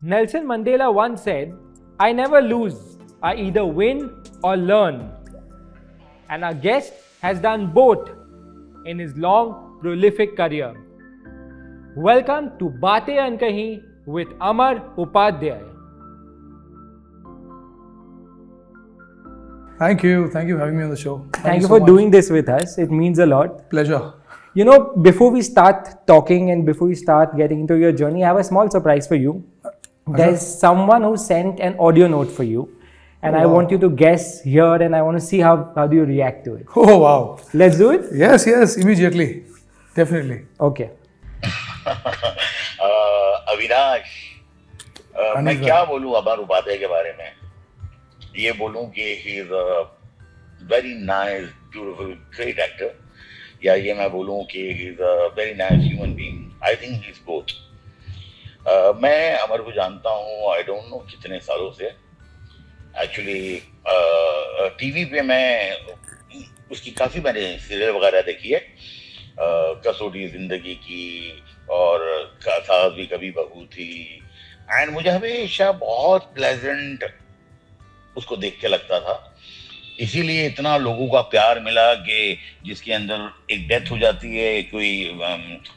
Nelson Mandela once said, I never lose, I either win or learn. And our guest has done both in his long, prolific career. Welcome to Baatein Ankahee with Amar Upadhyay. Thank you. Thank you for having me on the show. Thank, you so for much. doing this with us. It means a lot. Pleasure. You know, before we start talking and before we start getting into your journey, I have a small surprise for you There's someone who sent an audio note for you, and I wow. want you to guess here, and I want to see how how do you react to it. Oh wow. Let's do it. Yes, yes, immediately. Definitely. Okay. अ, अविनाश अ, मैं अनिल क्या बोलूं अमर उपाध्याय के बारे में ये बोलूं कि he is a very nice beautiful great actor या ये मैं बोलूं कि he is a very nice human being I think he is both मैं अमर को जानता हूँ आई डोंट नो कितने सालों से। एक्चुअली टीवी पे मैं उसकी काफ़ी मैंने सीरियल वगैरह देखी है। अ, कसौटी ज़िंदगी की और सास भी कभी बहू थी। एंड मुझे हमेशा बहुत प्लेजेंट उसको देख के लगता था। इसीलिए इतना लोगों का प्यार मिला कि जिसके अंदर एक डेथ हो जाती है, कोई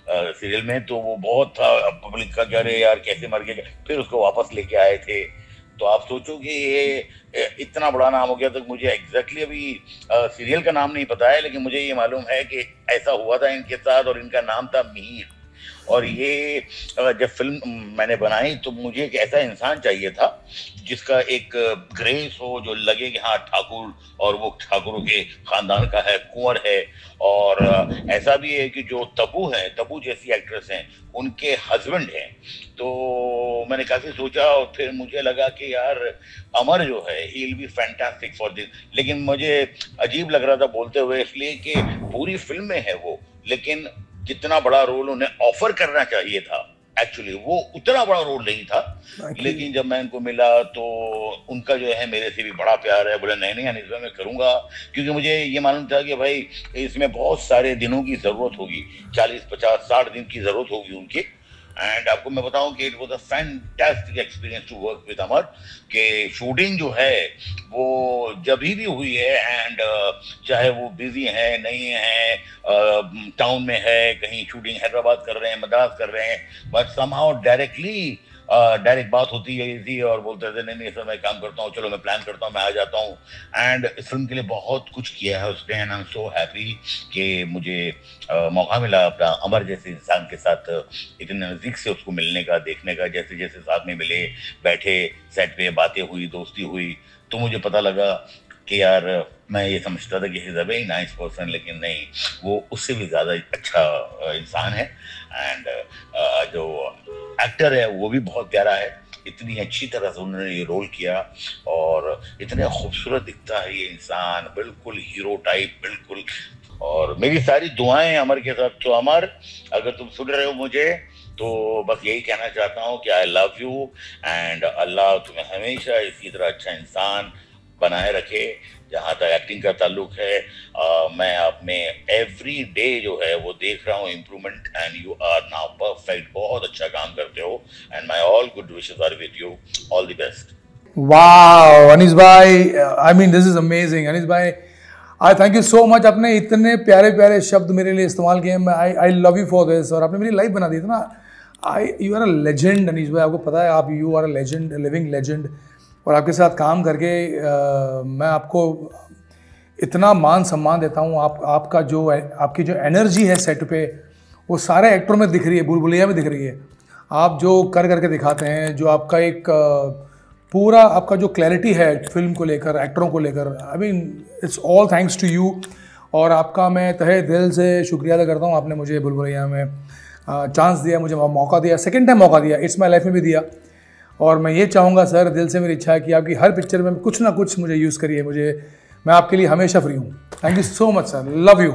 सीरियल में तो वो बहुत था। पब्लिक का कह रहे यार, कैसे मर गए फिर उसको वापस लेके आए थे। तो आप सोचो कि ये इतना बड़ा नाम हो गया तो मुझे एग्जैक्टली अभी सीरियल का नाम नहीं पता है, लेकिन मुझे ये मालूम है कि ऐसा हुआ था इनके साथ और इनका नाम था मीर। और ये जब फ़िल्म मैंने बनाई तो मुझे एक ऐसा इंसान चाहिए था, जिसका एक ग्रेस हो, जो लगे कि हाँ ठाकुर और वो ठाकुरों के खानदान का है, कुंवर है। और ऐसा भी है कि जो तबू है, तबू जैसी एक्ट्रेस हैं, उनके हस्बैंड हैं। तो मैंने काफ़ी सोचा और फिर मुझे लगा कि यार, अमर जो है he will be fantastic for this लेकिन मुझे अजीब लग रहा था बोलते हुए, इसलिए कि पूरी फ़िल्म में है वो। लेकिन जितना बड़ा रोल उन्हें ऑफ़र करना चाहिए था। एक्चुअली वो उतना बड़ा रोल नहीं था। लेकिन जब मैं इनको मिला तो उनका जो है मेरे से भी बड़ा प्यार है। बोले नहीं नहीं इसमें मैं करूँगा। क्योंकि मुझे ये मालूम था कि भाई इसमें बहुत सारे दिनों की ज़रूरत होगी। चालीस पचास साठ दिन की ज़रूरत होगी उनकी। एंड आपको मैं बताऊँ कि it was a fantastic experience to work with Amar कि शूटिंग जो है, वो जब ही भी हुई है एंड चाहे वो बिज़ी है, नहीं है टाउन में है, कहीं शूटिंग हैदराबाद कर रहे हैं, मद्रास कर रहे हैं बट समहाउ डायरेक्टली डायरेक्ट बात होती है इजी और बोलते थे नहीं नहीं सर मैं काम करता हूँ चलो मैं प्लान करता हूँ मैं आ जाता हूँ. एंड इस फ़िल्म के लिए बहुत कुछ किया है उसने and I am so happy कि मुझे अ, मौका मिला अपना अमर जैसे इंसान के साथ इतने नज़दीक से उसको मिलने का देखने का जैसे जैसे साथ में मिले बैठे सेट पे बातें हुई दोस्ती हुई तो मुझे पता लगा कि यार मैं ये समझता था कि is a very nice person लेकिन नहीं वो उससे भी ज़्यादा अच्छा इंसान है। एंड जो एक्टर है, वो भी बहुत प्यारा है। इतनी अच्छी तरह से उन्होंने ये रोल किया और इतने खूबसूरत दिखता है ये इंसान, बिल्कुल हीरो टाइप बिल्कुल। और मेरी सारी दुआएँ अमर के साथ। तो अमर, अगर तुम सुन रहे हो मुझे तो बस यही कहना चाहता हूँ कि I love you and Allah तुम्हें हमेशा इसी तरह अच्छा इंसान बनाए रखे। जहाँ तक एक्टिंग का ताल्लुक है अ, मैं आप एवरी डे जो है वो देख रहा हूँ improvement and you are now perfect बहुत अच्छा काम करते हो and my all good wishes are with you all the best Anis bhai. uh, I mean, this is amazing. Anis bhai, I thank you so much. आपने इतने प्यारे प्यारे शब्द मेरे लिए इस्तेमाल किए मैं I I love you for this और आपने मेरी लाइफ बना दी थी ना I you are a legend Anis भाई आपको पता है आप you are a legend living legend और आपके साथ काम करके uh, मैं आपको इतना मान सम्मान देता हूँ। आप आपका जो आपकी जो एनर्जी है सेट पे वो सारे एक्टरों में दिख रही है बुलबुलिया में दिख रही है। आप जो कर करके दिखाते हैं जो आपका एक पूरा आपका जो क्लैरिटी है फ़िल्म को लेकर एक्टरों को लेकर I mean it's all thanks to you और आपका मैं तहे दिल से शुक्रिया अदा करता हूँ आपने मुझे बुलबुलिया में चांस दिया मुझे मौका दिया सेकेंड टाइम मौका दिया इट्स माई लाइफ में भी दिया। और मैं ये चाहूँगा सर दिल से मेरी इच्छा है कि आपकी हर पिक्चर में कुछ ना कुछ मुझे यूज़ करिए मुझे मैं आपके लिए हमेशा फ्री हूँ thank you so much sir love you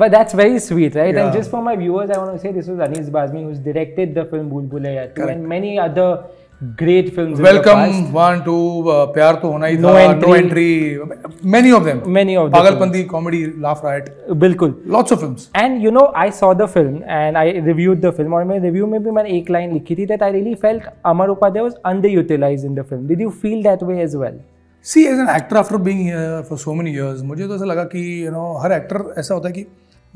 But that's very sweet, right? Yeah. And just for my viewers, I want to say this was Anis Bazmi who's directed the film Bul Bhulaiya 2 and many other great film welcome one two प्यार तो होना ही no था entry many of them many of Pagalpanti comedy laugh right बिल्कुल. Lots of films and you know I saw the film and I reviewed the film और मैं review में भी मैंने एक लाइन लिखी थी that I really felt Amar Upadhyay was underutilised in the film did you feel that way as well see as an actor after being here for so many years मुझे तो ऐसा लगा कि यू नो हर एक्टर ऐसा होता है कि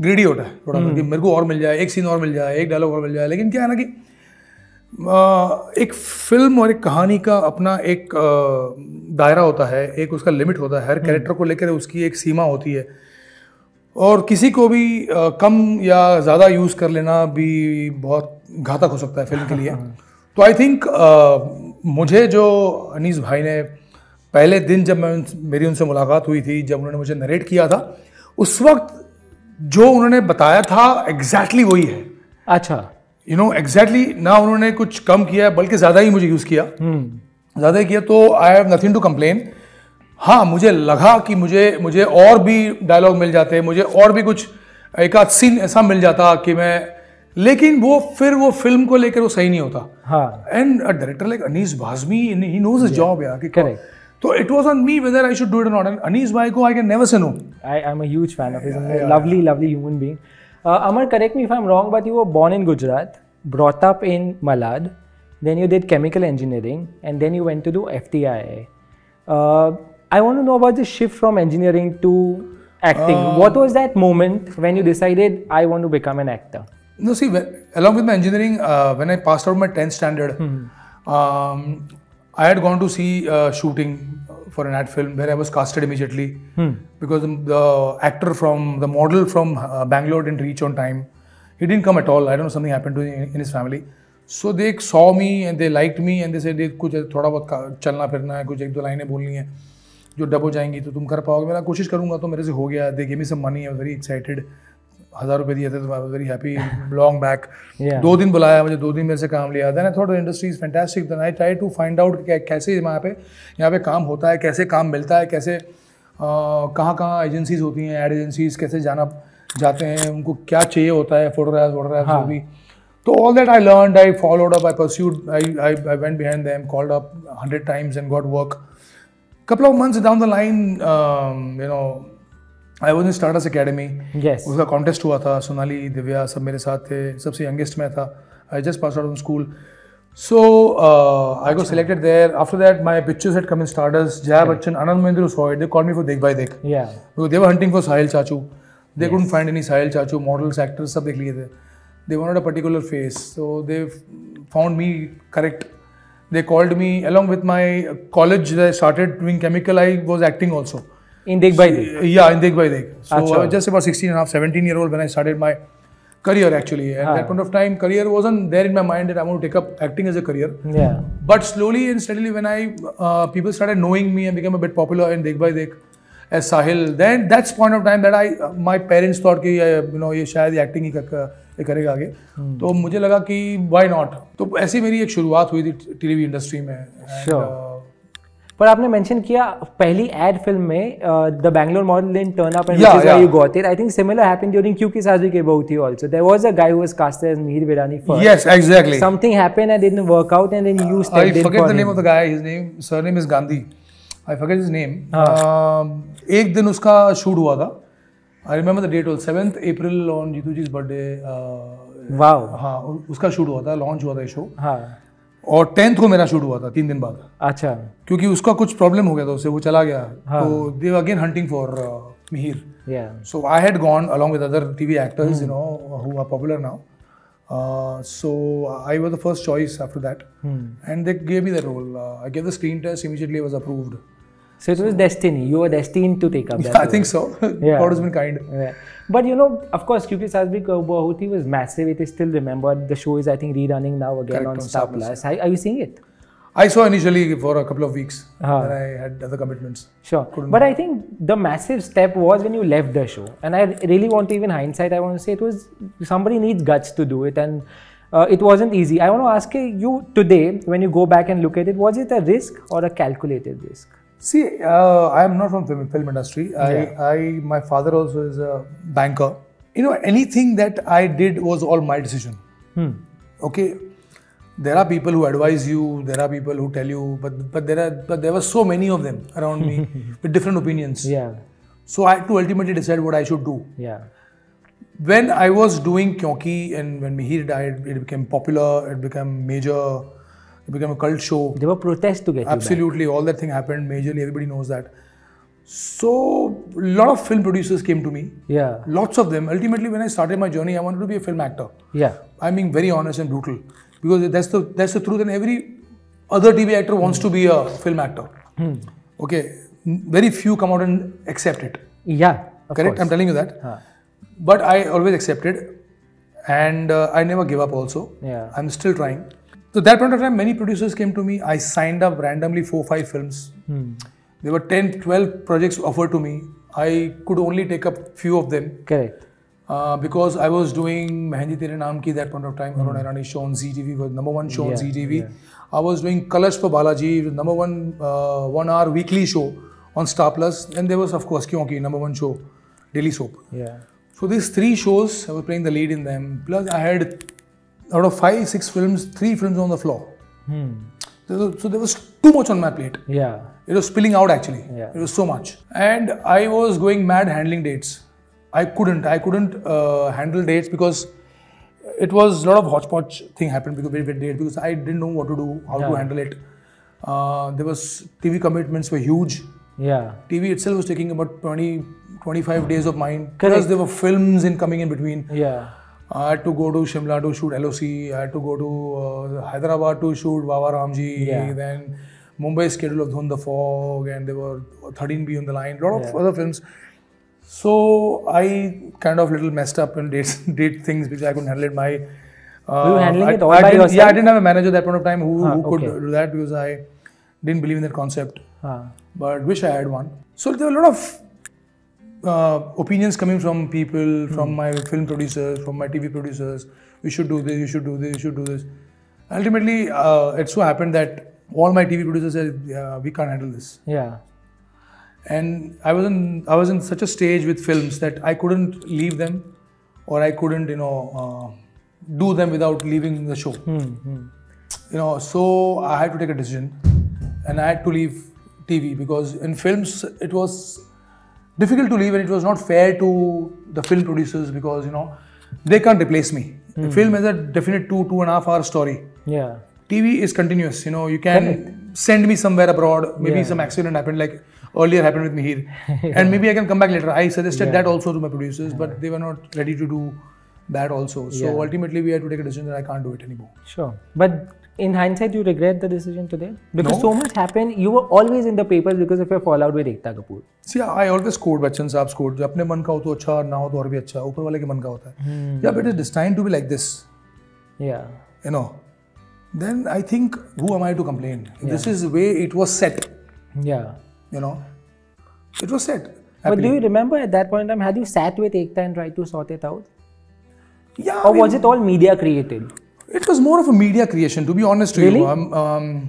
ग्रेडी होता है थोड़ा मेरे को और मिल जाए एक सीन और मिल जाए एक डायलॉग और मिल जाए। लेकिन क्या है ना कि एक फ़िल्म और एक कहानी का अपना एक दायरा होता है एक उसका लिमिट होता है। हर कैरेक्टर को लेकर उसकी एक सीमा होती है। और किसी को भी कम या ज़्यादा यूज़ कर लेना भी बहुत घातक हो सकता है फ़िल्म के लिए। तो आई थिंक मुझे जो अनीस भाई ने पहले दिन जब मैं मेरी उनसे मुलाकात हुई थी जब उन्होंने मुझे नरेट किया था उस वक्त जो उन्होंने बताया था एग्जैक्टली exactly वही है। अच्छा। यू नो एग्जैक्टली ना उन्होंने कुछ कम किया बल्कि ज़्यादा ही मुझे यूज़ किया ज़्यादा ही किया तो I have nothing to complain हाँ मुझे लगा कि मुझे मुझे और भी डायलॉग मिल जाते मुझे और भी कुछ एक आध सीन ऐसा मिल जाता कि मैं लेकिन वो फिर वो फ़िल्म को लेकर वो सही नहीं होता and a director like Anis Bazmee he knows his job यार कि Correct. तो it was on me whether I should do it not and Anis भाई को I can never say no I, I'm a huge fan of his. He's a lovely, lovely human being. Uh, Amar, correct me if I'm wrong, but you were born in Gujarat, brought up in Malad, then you did chemical engineering, and then you went to do FTIA. Uh, I want to know about the shift from engineering to acting. what was that moment when you decided I want to become an actor? No, see, when, along with my engineering, uh, when I passed out my 10th standard, um, I had gone to see uh, shooting for an ad film where I was casted immediately hmm. because the, the actor from the model from uh, Bangalore didn't reach on time. He didn't come at all. I don't know something happened to him in, his family. So they saw me and they liked me and they said "देख, कुछ थोड़ा बहुत चलना फिरना है कुछ एक दो लाइनें बोलनी है जो डब हो जाएँगी तो तुम कर पाओगे मैंने कोशिश करूँगा तो मेरे से हो गया they give me some money I very excited हज़ार रुपये दिए थे तो I very happy long back दो दिन बुलाया मुझे दो दिन मेरे से काम लिया then thought industry is fantastic then I try to find out कैसे यहाँ पे यहाँ पे काम होता है कैसे काम मिलता है कैसे कहाँ कहाँ एजेंसीज होती हैं एड एजेंसीज कैसे जाना जाते हैं उनको क्या चाहिए होता है फोटोग्राफ वोटोग्राफ जो भी। तो all that I learn I followed up I pursued I I I went behind them called up hundred times and got work couple of months down the line um, you I was in स्टार्टअस academy उसका contest हुआ था सोनाली दिव्या सब मेरे साथ थे सबसे youngest मैं था। I just pass out on school so I go selected there after that my pictures at come in स्टार्टअस Jaya Bachchan Anand Mahendra सॉइड they call me for Dekh Bhai Dekh they hunting for साहिल चाचू दे कुंड फाइंड एनी साहिल चाचू models actors सब देख लिए थे। They want a particular face so they found me correct they called me along with my college they started doing chemical I was acting also In Dig by Dig. Yeah, in Dekh. So Acha. I was just about 16 and a half, 17 year old when I started my career actually. At that point of time, career wasn't there in my mind that I want to take up acting as a career. Yeah. But slowly and steadily, when I uh, people started knowing me and became a bit popular in Dekh as Sahil, then that's point of time that I uh, my parents thought कि uh, you know ये शायद acting ही कर, ये करेगा आगे तो मुझे लगा कि why not तो ऐसी मेरी एक शुरुआत हुई थी टीवी इंडस्ट्री में And, Sure. पर आपने मेंशन किया पहली एड फ़िल्म में the Bangalore model in turn up and which is you got it I think similar happened during Q की साजू के he also there was a guy who was cast as Mihir Virani first yes exactly something happened and didn't work out and then you step I forget the name of the guy his name surname is Gandhi I forget his name एक दिन उसका shoot हुआ था। I remember the date all 7th April on Jeetu ji birthday wow हाँ उसका shoot हुआ था launch हुआ था शो हाँ। और टेंथ को मेरा शूट हुआ था तीन दिन बाद अच्छा क्योंकि उसका कुछ प्रॉब्लम हो गया था उससे वो चला गया हाँ. तो they again hunting for Mihir so I had gone along with other T V actors you know who are popular now so I was the first choice after that and they gave me the role I gave the screen test immediately was approved So it was destiny. You were destined to take up that. Yeah, I think so. Yeah. God has been kind. Yeah. But you know, of course, Kyunki Saas Bhi Kabhi Bahu Thi was massive. It is still remembered. The show is, I think, rerunning now again Correct, on, on Star Plus. Plus. Are you seeing it? I saw initially for a couple of weeks, uh-huh. then I had other commitments. Sure, Couldn't but I think the massive step was when you left the show, and I really want to even hindsight. I want to say it was somebody needs guts to do it, and uh, it wasn't easy. I want to ask you today, when you go back and look at it, was it a risk or a calculated risk? See, uh, I am not from film, film industry. I, I, my father also is a banker. You know, anything that I did was all my decision. Hmm. Okay. there are people who advise you there are people who tell you but but there are but there were so many of them around me with different opinions Yeah. so i had to ultimately decide what i should do Yeah. when i was doing kyunki and when mihir died it became popular it became major it became a cult show There were protests to get absolutely all that thing happened majorly everybody knows that so a lot of film producers came to me Yeah. lots of them ultimately when i started my journey i wanted to be a film actor Yeah. I'm being very honest and brutal because that's the that's the truth, and every other TV actor wants to be a film actor. Okay, very few come out and accept it. Yeah. Correct? I'm telling you that. Huh. But I always accepted, and uh, I never give up. Also, Yeah. I'm still trying. So that point of time, many producers came to me. I signed up randomly four, five films. Hmm. There were 10, 12 projects offered to me. I could only take up few of them. Correct. Uh, because I was doing Mehendi Tere Naam Ki that point of time, Arun Irani show on ZTV was number one show on Hmm. Yeah, ZTV. yeah. I was doing Colors for Balaji, number one uh, one hour weekly show on Star Plus. Plus, and there was of course Kyunki, number one show, Daily Soap. Yeah. So these three shows, I was playing the lead in them. Plus I had out of five, six films, three films on the floor. Hmm. So, there was too much on my plate. Yeah. It was spilling out actually. Yeah. It was so much. And I was going mad handling dates. I couldn't. I couldn't uh, handle dates because it was a lot of hodgepodge thing happened because with dates because I didn't know what to do, how to handle it. Uh, there was TV commitments were huge. Yeah. TV itself was taking about 20, 25 days of mine. Correct. Plus there were films in coming in between. Yeah. I had to go to Shimla to shoot LOC. I had to go to uh, Hyderabad to shoot Baba Ramji. Yeah. Then Mumbai schedule of Dhund the Fog, and there were 13B on the line. A lot of Yeah. other films. So I kind of little messed up and did did things because I couldn't handle it. My uh, Were you handling I, it all I by didn't, Yeah, I didn't have a manager at that point of time who, Ah, who could okay. do that because I didn't believe in that concept. Huh. But wish I had one. So there were a lot of uh, opinions coming from people, from my film producers, from my TV producers. You should do this. You should do this. You should do this. Ultimately, uh, it so happened that all my TV producers said, yeah, "We can't handle this." Yeah. And I was in I was in such a stage with films that I couldn't leave them, or I couldn't, you know, uh, do them without leaving the show. Hmm. Hmm. You know, so I had to take a decision, and I had to leave TV because in films it was difficult to leave, and it was not fair to the film producers because you know they can't replace me. The film is a definite two two and a half hour story. Yeah. TV is continuous. You know, you can send me somewhere abroad. Maybe Yeah. some accident happened, like earlier happened with Mihir, and maybe I can come back later. I suggested Yeah. that also to my producers, but they were not ready to do that also. So Yeah. ultimately, we had to take a decision that I can't do it anymore. Sure. But in hindsight, you regret the decision today? Because No. so much happened. You were always in the papers because of your fallout with Ekta Kapoor. See, I always quote Bachchan साहब quote जो अपने मन का हो तो अच्छा ना हो तो और भी अच्छा ऊपर वाले के मन का होता है yeah but it is destined to be like this Yeah. you know then I think who am I to complain this is the way it was set Yeah. you know it was set But do you remember at that point in time, had you sat with Ekta and tried to sort it out? yeah Or I mean, was it all media created? it was more of a media creation, to be honest to Really? you. Um, um,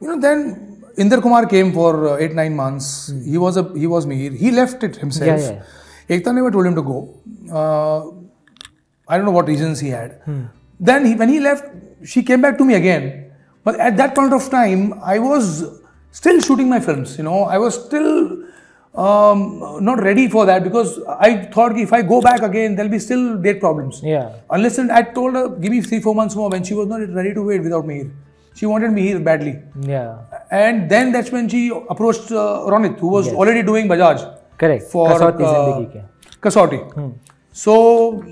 you know, then Inder Kumar came for uh, eight nine months. He was a he was Mihir. He left it himself. Hmm. Yeah, Ekta never told him to go. Uh, I don't know what reasons he had. Hmm. Then he, when he left, she came back to me again. But at that point of time, I was still shooting my films. You know, I was still um, not ready for that because I thought if I go back again, there'll be still date problems. Yeah. Unless and I told her, give me three, four months more when she was not ready to wait without me here. She wanted me here badly. Yeah. And then that's when she approached uh, Ronit, who was Yes. already doing Bajaj Correct. for Kasauti uh. Kasauti. So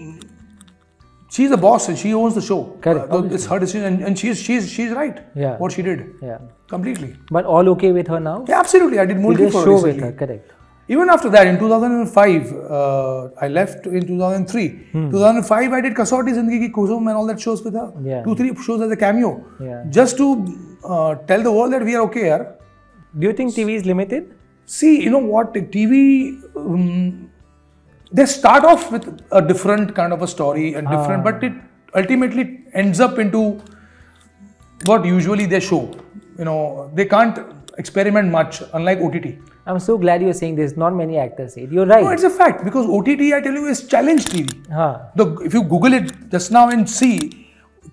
she's the boss and she owns the show. Correct, Uh, it's her decision and, and she's, she's, she's right. Yeah. What she did. Yeah. Completely. But all okay with her now? Yeah, absolutely. I did You multi did for show with recently. her, correct. Even after that, in 2005, uh, I left in 2003. Hmm. 2005, I did Kasauti Zindagi Ki Kusum and all that shows with her. Yeah. Two, three shows as a cameo. Yeah. Just to uh, tell the world that we are okay here. Do you think TV is limited? See, you know what? TV, um, they start off with a different kind of a story and different, Ah. but it ultimately ends up into what usually they show. You know, they can't experiment much, unlike OTT. I'm so glad you're saying this. Not many actors say it. You're right. No, it's a fact because OTT, I tell you, is challenge TV. Huh. The, if you Google it just now and see,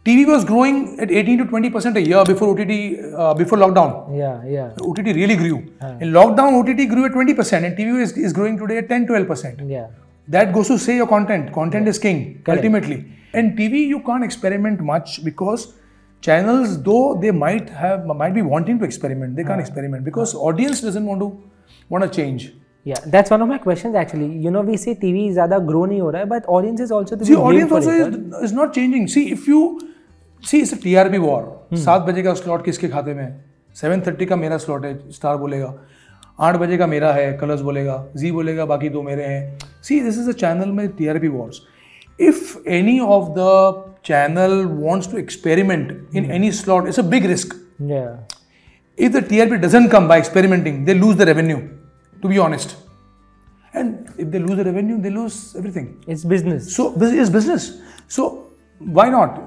TV was growing at 18 to 20 percent a year before OTT, uh, before lockdown. Yeah, yeah, OTT really grew. In lockdown, OTT grew at 20 percent, and TV is, is growing today at 10, 12 percent. yeah that goes to say your content content yeah. is king Correct. ultimately and tv you can't experiment much because channels though they might have might be wanting to experiment they can't ah. experiment because ah. audience doesn't want to want to change yeah, that's one of my questions actually. You know, we say TV is grow नहीं or but audience is also the see, audience also is not changing. See, if you see, it's a TRP war. Hmm. सात बजे का slot किसके खाते में है? Seven आठ बजे का मेरा है कलर्स बोलेगा जी बोलेगा बाकी दो मेरे हैं। See this is a channel में T R P wants if any of the channel wants to experiment in any slot it's a big risk if the T R P doesn't come by experimenting they lose the revenue to be honest and if they lose the revenue they lose everything it's business so this is business so why not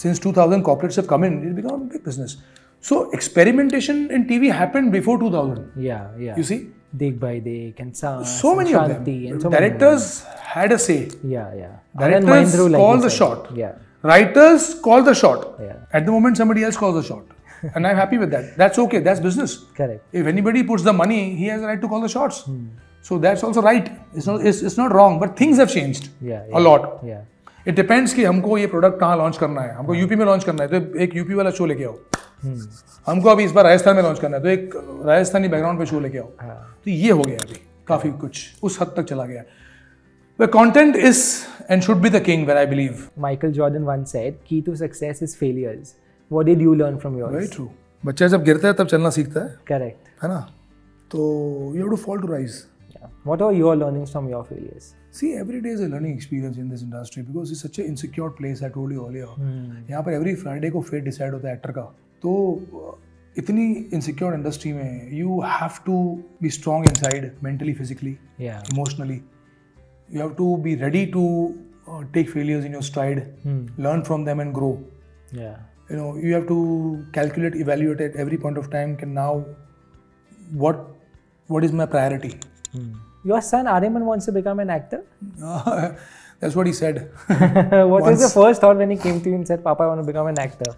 since two thousand corporates come in it become big business So experimentation in TV happened before 2000. Yeah, yeah. You see? Dekh Bhai Dekh and Saas, So many and of them. So Directors had a say. Yeah, yeah. Directors call like the said. shot. Yeah. Writers call the shot. Yeah. At the moment, somebody else calls the shot. and I'm happy with that. That's okay. That's business. Correct. If anybody puts the money, he has a right to call the shots. Hmm. So that's also right. It's not, it's, it's not wrong. But things have changed. Yeah. yeah a lot. Yeah. It depends कि हमको ये product कहाँ launch करना है हमको UP में launch करना है तो एक यूपी वाला शो लेके आओ हम्म। हमको अभी इस बार राजस्थान में लॉन्च करना है तो एक राजस्थानी बैकग्राउंड पे शो लेके आओ हाँ। तो ये हो गया अभी काफ़ी हाँ। कुछ उस हद तक चला गया the content is and should be the king where I believe Michael Jordan one said key to success is failures what did you learn from your very true बच्चा जब गिरता है तब चलना सीखता है करेक्ट है ना तो you have to fall to rise What are your learnings from your failures? See, every day is a learning experience in this industry because it's such an insecure place. I told you earlier. Mm. पर every Friday को fate decide होता है actor का. तो इतनी insecure industry में you have to be strong inside mentally physically emotionally you have to be ready to take failures in your stride learn from them and grow you know you have to calculate evaluate at every point of time can now what what is my priority Your son Ariman wants to become an actor? Uh, that's what he said. what was the first thought when he came to you and said, Papa, I want to become an actor?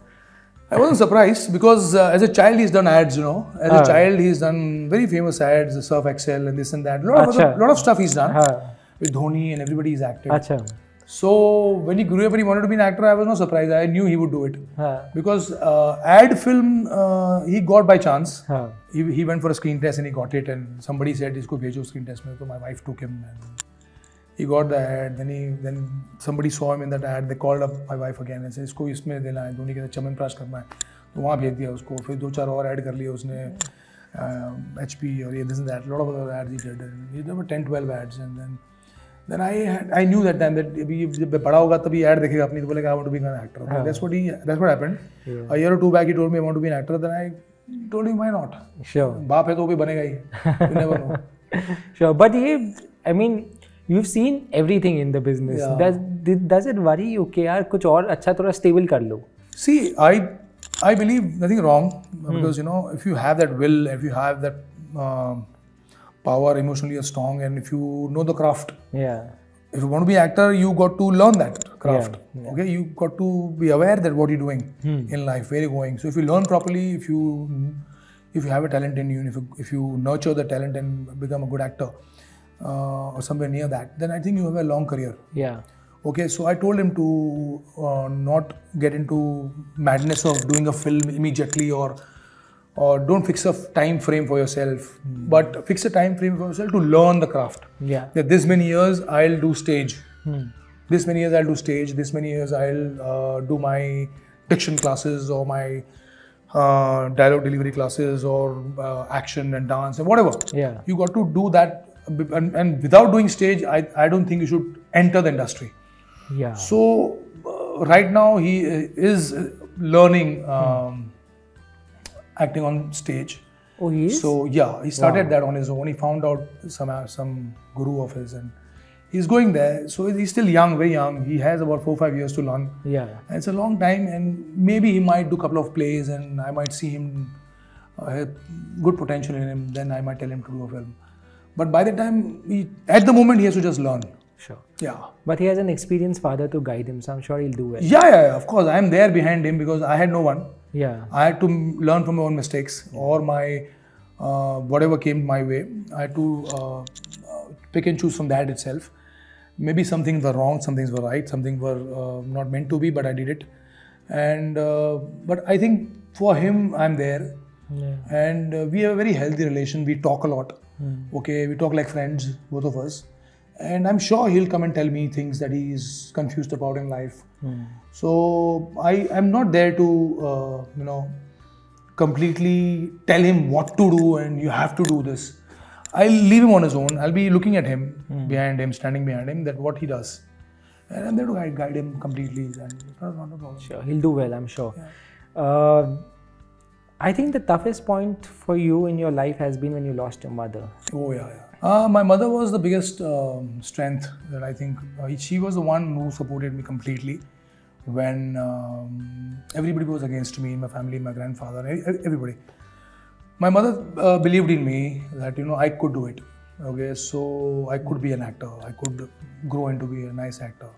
I wasn't surprised because uh, as a child he's done ads, you know. As uh. a child he's done very famous ads, the Surf Excel and this and that. A lot, of, other, lot of stuff he's done uh. with Dhoni and everybody he's acted. Achha. So when he grew up and he wanted to be an actor, I was not surprised. I knew he would do it because uh, ad film uh, he got by chance. He, he went for a screen test and he got it, and somebody said, "Isko bhejo screen test." So my wife took him. And, he got the ad then he then somebody saw him in that ad they called up my wife again and said इसको इसमें देना है धोनी के साथ चमन प्राश करना है तो वहाँ भेज दिया उसको फिर दो चार और ऐड कर लिए उसने एच पी और ये this that lot of other ads he did ये there 10 12 ads and then then I had, I knew that time that अभी जब बड़ा होगा तभी ऐड देखेगा अपनी तो बोलेगा I want to be an actor. That's what he that's what happened. A year or two back he told me I want to be an actor. Then I told him why not. Sure. बाप है तो वो भी बनेगा ही. You never know. Sure. But he, I mean, you've seen everything in the business. Yeah. Does did- does it worry you कि यार कुछ और अच्छा थोड़ा stable कर लो? See, I I believe nothing wrong because you know if you have that will, if you have that um, power, emotionally you're strong, and if you know the craft, Yeah. if you want to be an actor, you got to learn that craft. Okay, you got to be aware that what you're doing in life, where you're going. So if you learn properly, if you if you have a talent in you, and if you, if you nurture the talent and become a good actor uh, or somewhere near that, then I think you have a long career. Yeah. Okay, so I told him to uh, not get into madness of doing a film immediately or or don't fix a time frame for yourself, but fix a time frame for yourself to learn the craft. Yeah. That this many years I'll do stage. This many years I'll do stage. This many years I'll uh, do my diction classes or my uh, dialogue delivery classes or uh, action and dance and whatever. Yeah. You got to do that, and, and without doing stage, I, I don't think you should enter the industry. Yeah. So uh, right now he uh, is uh, learning um, acting on stage. oh, he is? So yeah, he started that on his own. He found out some uh, some guru of his, and he's going there. So he's still young, very young. He has about four five years to learn. yeah. And it's a long time, and maybe he might do a couple of plays, and I might see him uh, have good potential in him. Then I might tell him to do a film. But by the time he, at the moment, he has to just learn. Sure. Yeah. But he has an experienced father to guide him, so I'm sure he'll do well. Yeah, yeah, yeah, of course. I am there behind him because I had no one. Yeah. I had to learn from my own mistakes or my uh, whatever came my way. I had to uh, uh, pick and choose from that itself. Maybe some things were wrong, some things were right, some things were uh, not meant to be, but I did it. And uh, but I think for him, I'm there, Yeah. and uh, we have a very healthy relation. We talk a lot. Okay, we talk like friends, both of us. And I'm sure he'll come and tell me things that he's confused about in life. So I am not there to, uh, you know, completely tell him what to do and you have to do this. I'll leave him on his own. I'll be looking at him, behind him, standing behind him, that what he does. And I'm there to guide, guide him completely. And not, not a problem. Sure, he'll do well, I'm sure. Uh, I think the toughest point for you in your life has been when you lost your mother. Oh yeah, yeah. Uh, my mother was the biggest um, strength that I think. Uh, she was the one who supported me completely when um, everybody was against me, my family, my grandfather, everybody. My mother uh, believed in me that you know I could do it. Okay, so I could be an actor. I could grow into be a nice actor.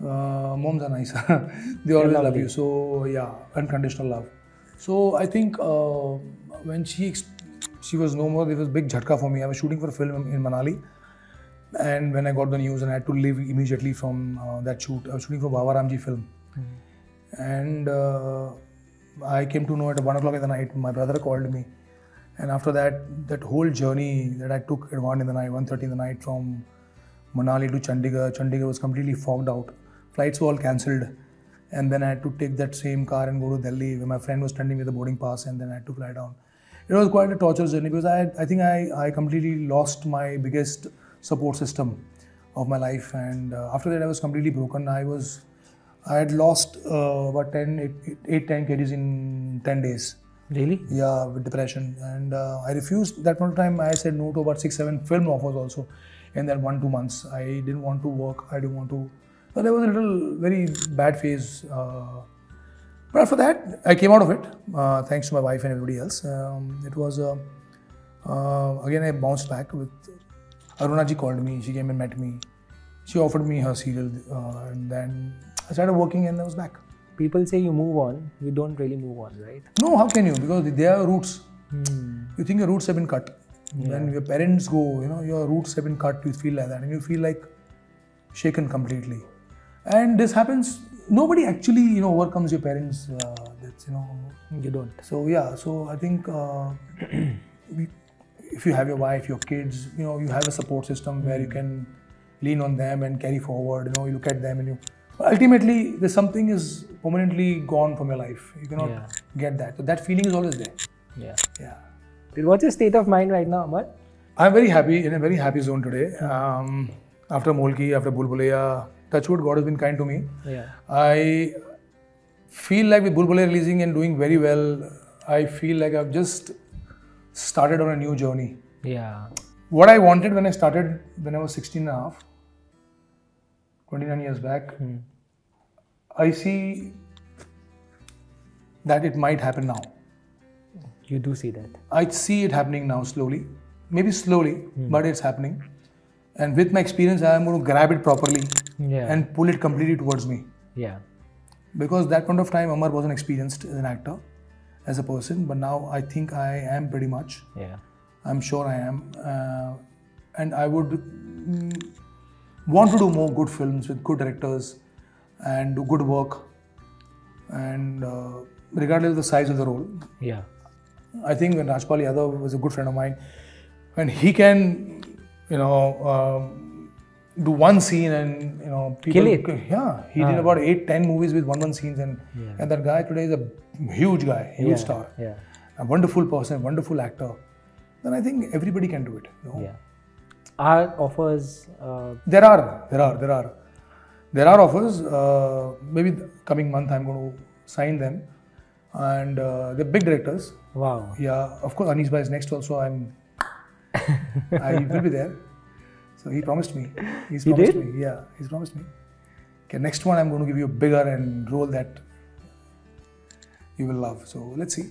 Uh, moms are nice. they always love you. So yeah, unconditional love. So I think uh, when she she was no more, there was a big jhatka for me. I was shooting for a film in Manali, and when I got the news and I had to leave immediately from uh, that shoot, I was shooting for Baba Ramji film, and uh, I came to know at one o'clock in the night. My brother called me, and after that, that whole journey that I took at one in the night, 1.30 in the night from Manali to Chandigarh. Chandigarh was completely fogged out. Flights were all cancelled. And then I had to take that same car and go to Delhi where my friend was standing with the boarding pass and then I had to fly down. It was quite a torturous journey because I, I think I, I completely lost my biggest support system of my life. And uh, after that, I was completely broken. I was, I had lost uh, about 10, 8, 8, 10 kgs in 10 days. Really? Yeah, with depression. And uh, I refused that one time. I said no to about six, seven film offers also in that one, two months. I didn't want to work. I didn't want to. So there was a little very bad phase. Uh, but after that, I came out of it uh, thanks to my wife and everybody else. Um, it was, uh, uh, again, I bounced back with Aruna ji called me. She came and met me. She offered me her serial. Uh, and then I started working and I was back. People say you move on, you don't really move on, right? No, how can you? Because they are roots. You think your roots have been cut. When your parents go, you know, your roots have been cut, you feel like that. And you feel like shaken completely. And this happens, nobody actually, you know, overcomes your parents' uh, deaths, you know. You don't. So, yeah, so I think uh, we- if you have your wife, your kids, you know, you have a support system where you can lean on them and carry forward, you know, you look at them and you. Ultimately, there's something is permanently gone from your life. You cannot Yeah. get that. So that feeling is always there. Yeah. Yeah. What's your state of mind right now, Amar? I'm very happy, in a very happy zone today. Um, after Molkki, after Bhool Bhulaiyaa, Touchwood, God has been kind to me. Yeah. I feel like with Bhool Bhulaiyaa releasing and doing very well, I feel like I've just started on a new journey. Yeah. What I wanted when I started when I was 16 and a half, 29 years back, hmm. I see that it might happen now. You do see that. I see it happening now slowly, maybe slowly, hmm. but it's happening. And with my experience, I am going to grab it properly Yeah. and pull it completely towards me. yeah. Because that point of time, Amar wasn't experienced as an actor, as a person, but now I think I am pretty much. Yeah. I'm sure I am. Uh, and I would mm, want to do more good films with good directors and do good work. And uh, regardless of the size of the role, Yeah. I think when Rajpal Yadav was a good friend of mine, when he can, you know, um, do one scene and you know people, Kill it. yeah, he did about eight, ten movies with one one scenes, and Yeah. and that guy today is a huge guy, huge yeah. star, Yeah. a wonderful person, wonderful actor. Then I think everybody can do it. You know? Yeah. Our offers. Uh, There are, there are, there are, there are offers. Uh, maybe the coming month I'm going to sign them, and uh, they're big directors. wow. Yeah, of course, Anees Bhai is next also. I'm, I will be there. So he promised me. He's He promised did? me. Yeah, he's promised me. Okay, next one I'm going to give you a bigger and role that you will love. So let's see.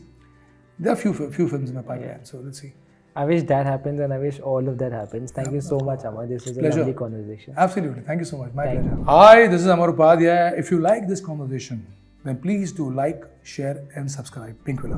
There are few few films in my pipeline. So let's see. I wish that happens and I wish all of that happens. Thank you so much, Amar. This was a Pleasure. lovely conversation. Absolutely. Thank you so much. My Thank pleasure. Hi, this is Amar Upadhyay. If you like this conversation, then please do like, share, and subscribe. Pinkvilla.